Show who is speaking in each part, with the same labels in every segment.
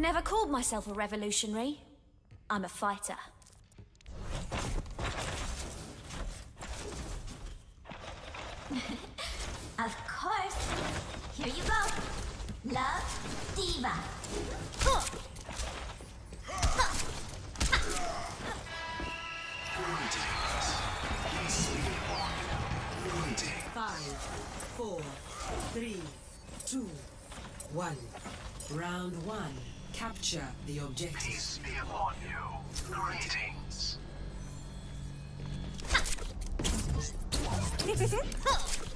Speaker 1: I've never called myself a revolutionary. I'm a fighter.
Speaker 2: Of course. Here you go. Love, D.Va.
Speaker 3: Five, four, three, two, one. Round one. Capture the objective.
Speaker 4: Peace be upon you. Greetings.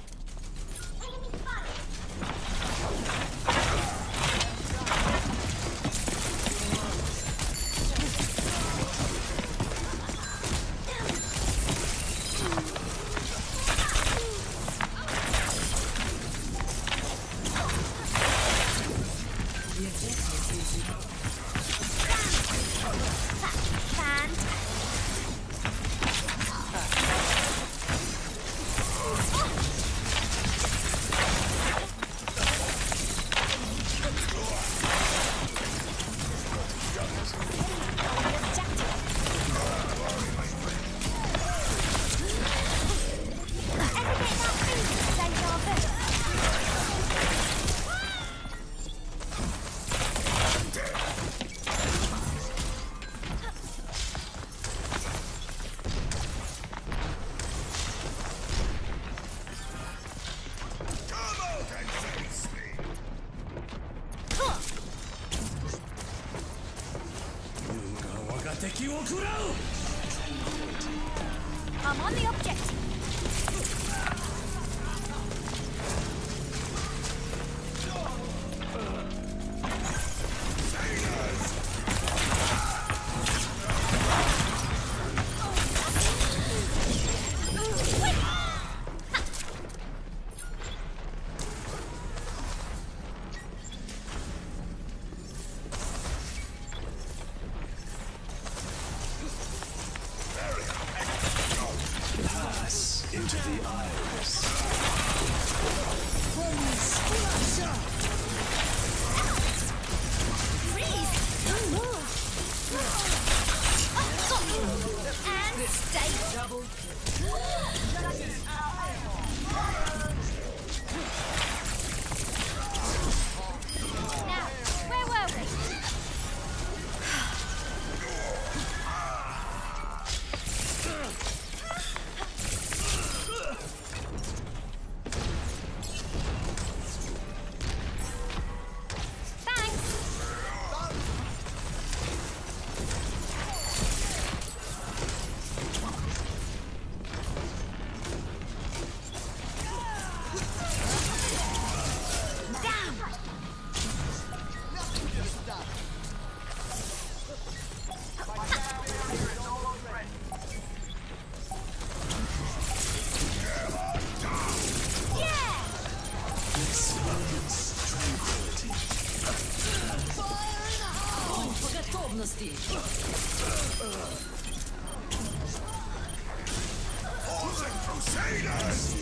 Speaker 1: I'm on the objective.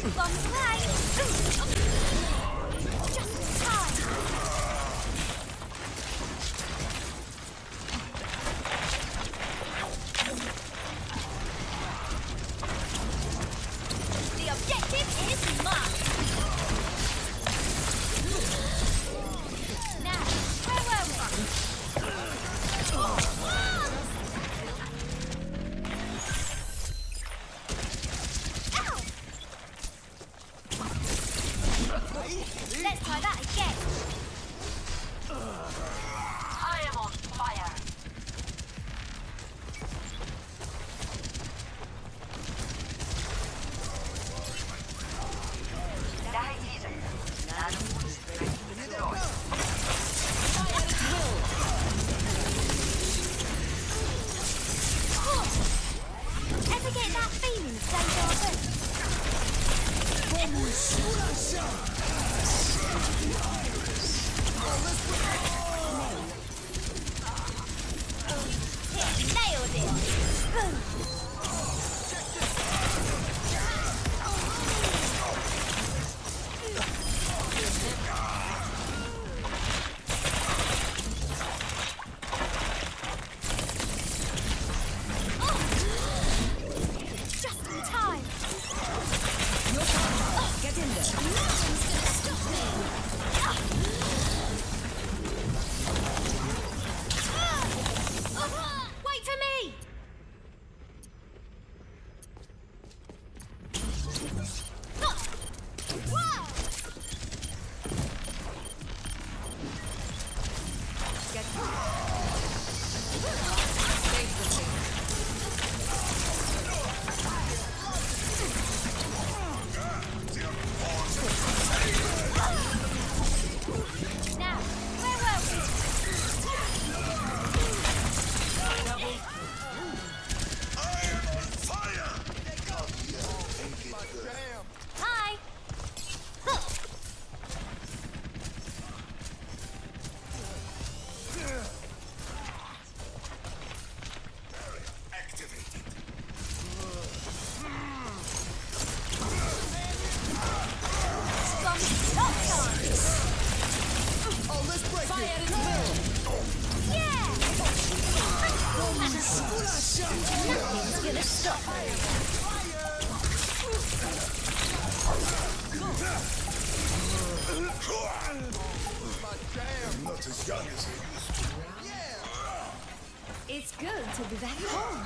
Speaker 1: Bomb play! Gonna stop me.
Speaker 4: Not as young as used to.
Speaker 1: It's good to be back home.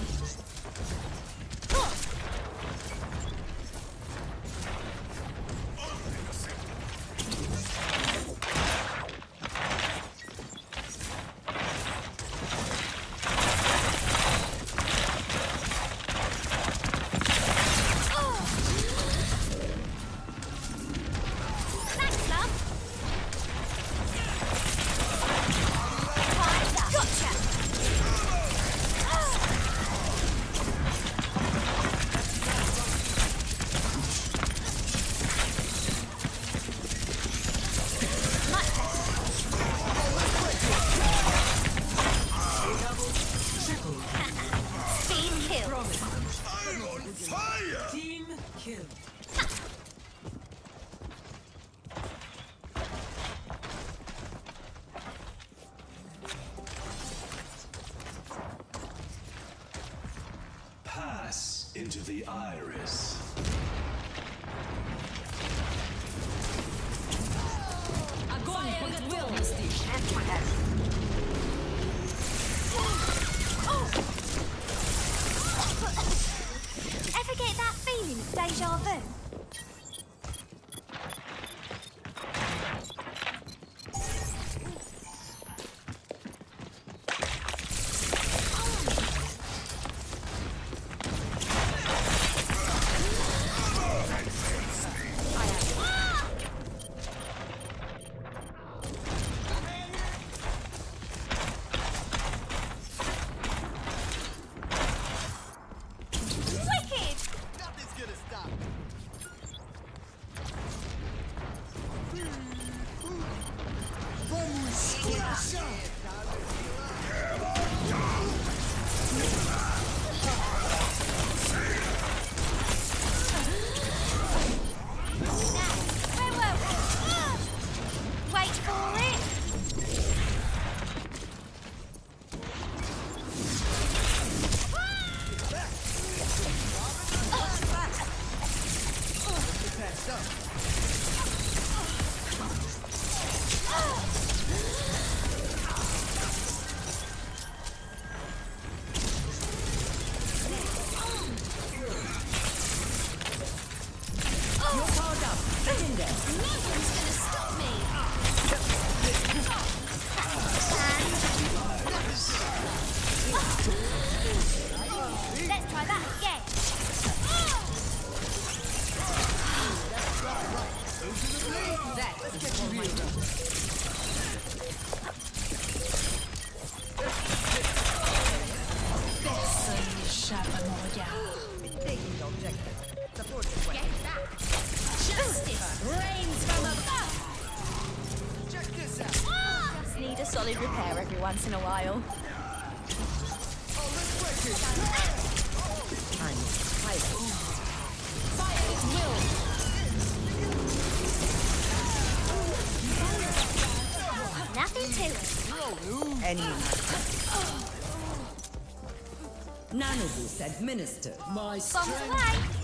Speaker 5: Yes.
Speaker 1: Where
Speaker 6: actually repair every once in a while.
Speaker 1: Nothing to it.
Speaker 7: Any None of this administered.
Speaker 3: My strength.